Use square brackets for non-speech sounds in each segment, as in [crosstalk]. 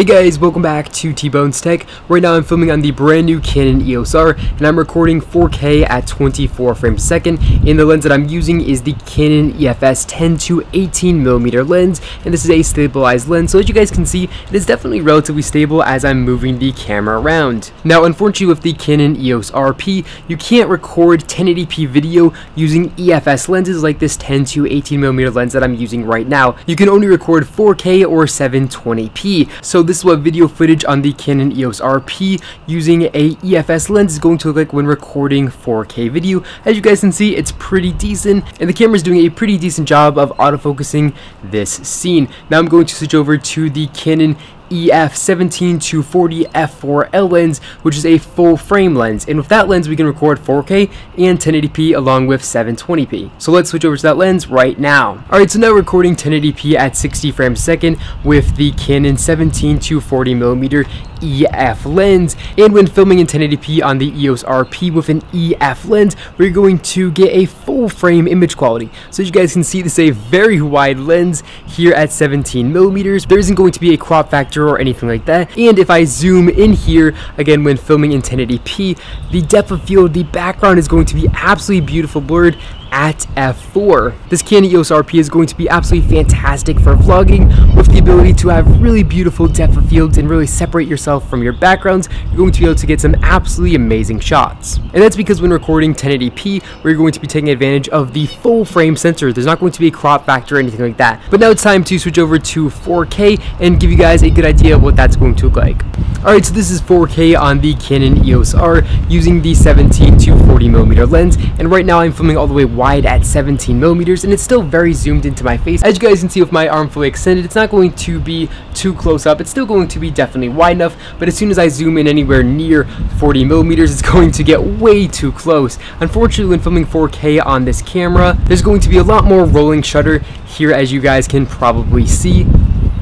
Hey guys, welcome back to T-Bones Tech. Right now I'm filming on the brand new Canon EOS R and I'm recording 4K at 24 frames a second and the lens that I'm using is the Canon EFS 10 to 18 millimeter lens and this is a stabilized lens so as you guys can see it is definitely relatively stable as I'm moving the camera around. Now unfortunately with the Canon EOS RP you can't record 1080p video using EFS lenses like this 10 to 18 millimeter lens that I'm using right now. You can only record 4K or 720p so this is what video footage on the Canon EOS RP using a EFS lens is going to look like when recording 4K video. As you guys can see, it's pretty decent, and the camera is doing a pretty decent job of autofocusing this scene. Now I'm going to switch over to the Canon EF 17 to 40 f4L lens, which is a full frame lens. And with that lens, we can record 4K and 1080p along with 720p. So let's switch over to that lens right now. Alright, so now recording 1080p at 60 frames a second with the Canon 17 to 40 millimeter EF lens and when filming in 1080p on the EOS RP with an EF lens we're going to get a full frame image quality so as you guys can see this is a very wide lens here at 17 millimeters there isn't going to be a crop factor or anything like that. And if I zoom in here again when filming in 1080p the depth of field the background is going to be absolutely beautiful blurred at f4. This Canon EOS RP is going to be absolutely fantastic for vlogging with the ability to have really beautiful depth of fields and really separate yourself from your backgrounds. You're going to be able to get some absolutely amazing shots. And that's because when recording 1080p, we're going to be taking advantage of the full frame sensor. There's not going to be a crop factor or anything like that. But now it's time to switch over to 4K and give you guys a good idea of what that's going to look like. Alright, so this is 4K on the Canon EOS R using the 17 to 40 millimeter lens. And right now I'm filming all the way wide at 17 millimeters and it's still very zoomed into my face. As you guys can see with my arm fully extended, it's not going to be too close up. It's still going to be definitely wide enough, but as soon as I zoom in anywhere near 40 millimeters, it's [laughs] going to get way too close. Unfortunately, when filming 4K on this camera, there's going to be a lot more rolling shutter here as you guys can probably see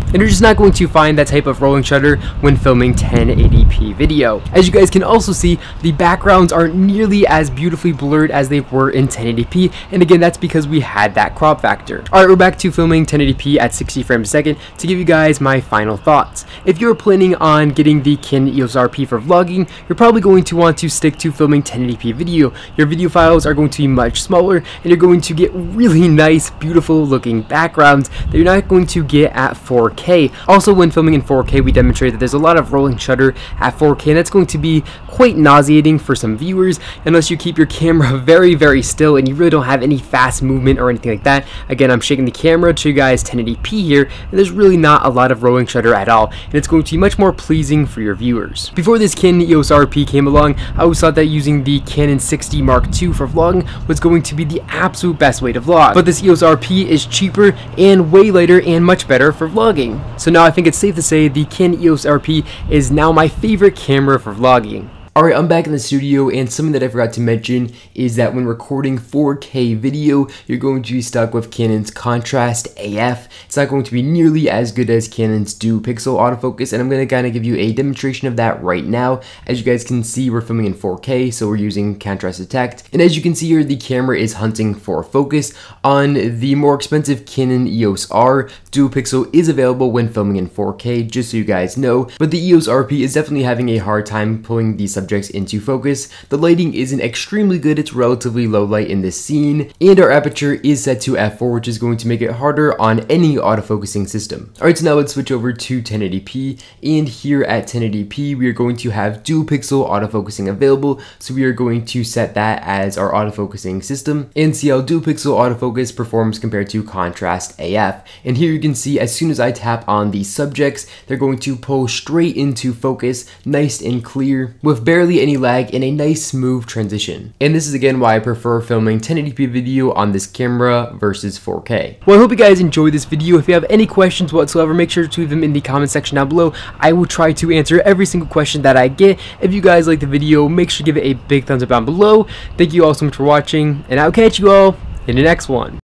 and you're just not going to find that type of rolling shutter when filming 1080p video. As you guys can also see, the backgrounds aren't nearly as beautifully blurred as they were in 1080p, and again, that's because we had that crop factor. Alright, we're back to filming 1080p at 60 frames a second to give you guys my final thoughts. If you're planning on getting the Canon EOS RP for vlogging, you're probably going to want to stick to filming 1080p video. Your video files are going to be much smaller, and you're going to get really nice, beautiful looking backgrounds that you're not going to get at 4K 4K. Also, when filming in 4K, we demonstrate that there's a lot of rolling shutter at 4K, and that's going to be quite nauseating for some viewers unless you keep your camera [laughs] very, very still and you really don't have any fast movement or anything like that. Again, I'm shaking the camera to you guys 1080p here, and there's really not a lot of rolling shutter at all, and it's going to be much more pleasing for your viewers. Before this Canon EOS RP came along, I always thought that using the Canon 6D Mark II for vlogging was going to be the absolute best way to vlog. But this EOS RP is cheaper and way lighter and much better for vlogging. So now I think it's safe to say the Canon EOS RP is now my favorite camera for vlogging. Alright, I'm back in the studio and something that I forgot to mention is that when recording 4K video, you're going to be stuck with Canon's Contrast AF. It's not going to be nearly as good as Canon's Dual Pixel autofocus and I'm going to kind of give you a demonstration of that right now. As you guys can see, we're filming in 4K, so we're using Contrast Detect. And as you can see here, the camera is hunting for focus. On the more expensive Canon EOS R, Dual Pixel is available when filming in 4K, just so you guys know, but the EOS RP is definitely having a hard time pulling the subject subjects into focus. The lighting isn't extremely good, it's relatively low light in this scene, and our aperture is set to f4 which is going to make it harder on any autofocusing system. Alright, so now let's switch over to 1080p, and here at 1080p we are going to have dual pixel autofocusing available, so we are going to set that as our autofocusing system, and see how dual pixel autofocus performs compared to contrast AF. And here you can see as soon as I tap on the subjects, they're going to pull straight into focus, nice and clear, with barely barely any lag and a nice smooth transition. And this is again why I prefer filming 1080p video on this camera versus 4K. Well, I hope you guys enjoyed this video. If you have any questions whatsoever, make sure to leave them in the comment section down below. I will try to answer every single question that I get. If you guys like the video, make sure to give it a big thumbs up down below. Thank you all so much for watching, and I'll catch you all in the next one.